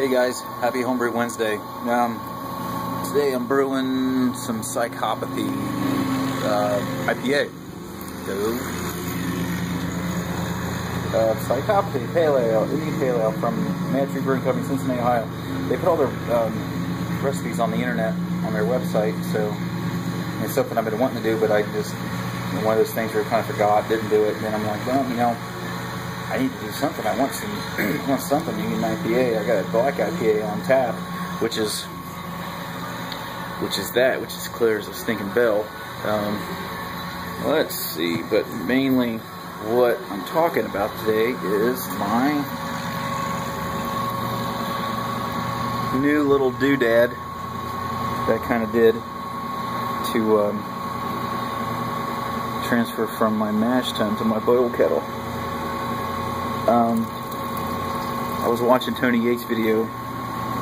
Hey guys, happy Homebrew Wednesday. Um, today I'm brewing some Psychopathy uh, IPA. So, uh, Psychopathy Pale Ale, Indian Pale Ale from Mad Brewing Company, Cincinnati, Ohio. They put all their um, recipes on the internet on their website, so it's something I've been wanting to do, but I just one of those things where I kind of forgot, didn't do it, and then I'm like, well, you know. I need to do something. I want some, want something. You need an IPA. I got a black IPA on tap, which is, which is that, which is clear as a stinking bell. Um, let's see, but mainly what I'm talking about today is my new little doodad that I kind of did to um, transfer from my mash tun to my boil kettle. Um, I was watching Tony Yates' video,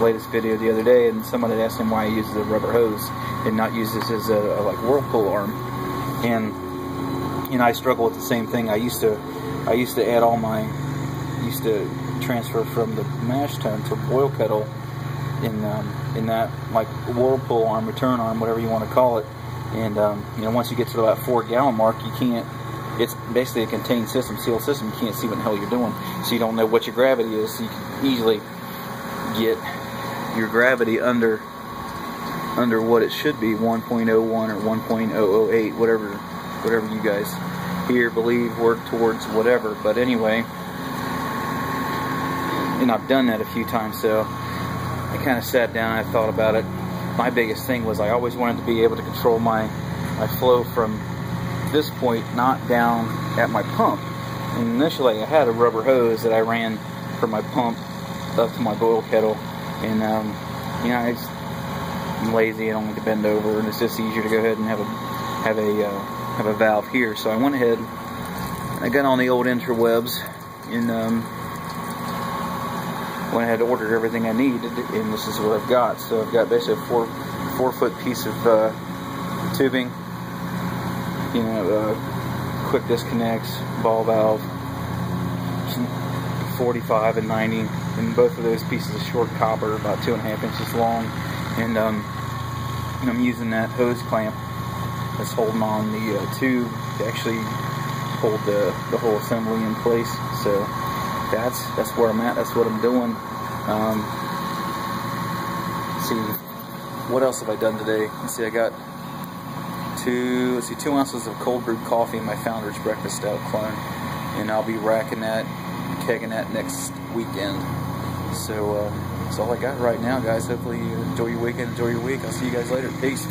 latest video the other day, and someone had asked him why he uses a rubber hose and not uses as a, a like whirlpool arm. And you know, I struggle with the same thing. I used to, I used to add all my, used to transfer from the mash tun to boil kettle in um, in that like whirlpool arm, return arm, whatever you want to call it. And um, you know, once you get to about four gallon mark, you can't it's basically a contained system, sealed system. You can't see what the hell you're doing, so you don't know what your gravity is. So you can easily get your gravity under under what it should be, 1.01 or 1.008, whatever whatever you guys here believe, work towards, whatever. But anyway, and I've done that a few times, so I kind of sat down and I thought about it. My biggest thing was I always wanted to be able to control my my flow from this point not down at my pump. And initially I had a rubber hose that I ran from my pump up to my boil kettle. And, um, you know, I'm lazy, I don't like to bend over, and it's just easier to go ahead and have a, have a, uh, have a valve here. So I went ahead, I got on the old interwebs, and, um, went ahead and ordered everything I needed, and this is what I've got. So I've got basically a four, four foot piece of, uh, tubing, you know, uh, quick disconnects, ball valve, 45 and 90, and both of those pieces of short copper, about two and a half inches long, and um, I'm using that hose clamp that's holding on the uh, tube to actually hold the, the whole assembly in place. So that's that's where I'm at. That's what I'm doing. Um, see, what else have I done today? Let's see, I got two, let's see, two ounces of cold brewed coffee in my Founder's Breakfast Stout clone, and I'll be racking that, kegging that next weekend. So uh, that's all I got right now, guys. Hopefully you enjoy your weekend, enjoy your week. I'll see you guys later. Peace.